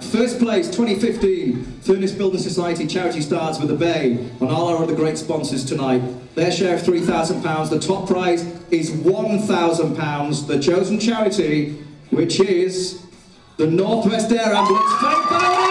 First place, 2015, Furness Building Society Charity Stars with the Bay, and all our other great sponsors tonight. Their share of £3,000. The top prize is £1,000. The chosen charity, which is the Northwest Air Ambulance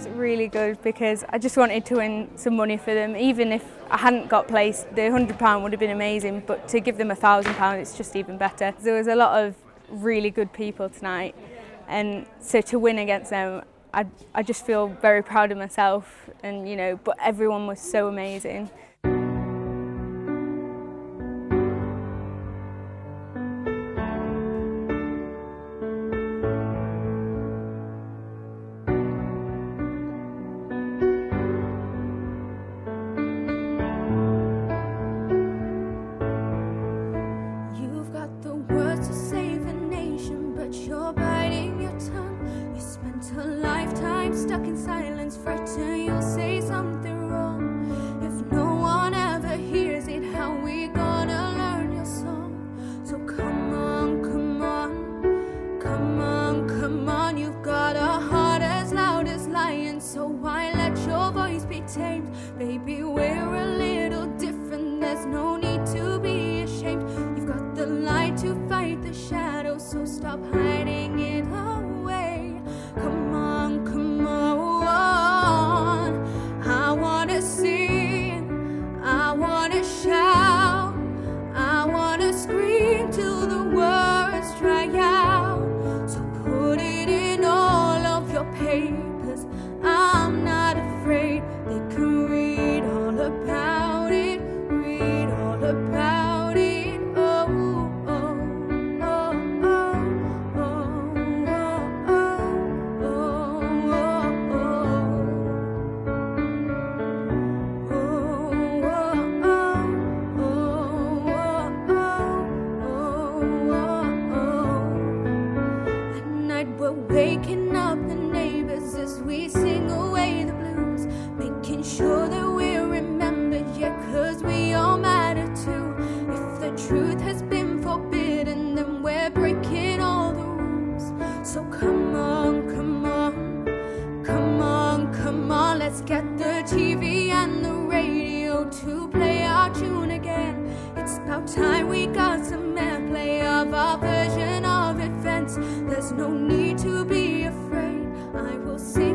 feels really good because I just wanted to win some money for them. Even if I hadn't got placed, the £100 would have been amazing, but to give them a £1,000, it's just even better. There was a lot of really good people tonight, and so to win against them, I, I just feel very proud of myself, and you know, but everyone was so amazing. tamed. Baby, we're a little different, there's no need to be ashamed. You've got the light to fight the shadows, so stop hiding it. TV and the radio to play our tune again. It's about time we got some airplay of our version of events. There's no need to be afraid. I will sing.